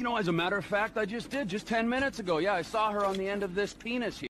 You know, as a matter of fact, I just did, just ten minutes ago. Yeah, I saw her on the end of this penis here.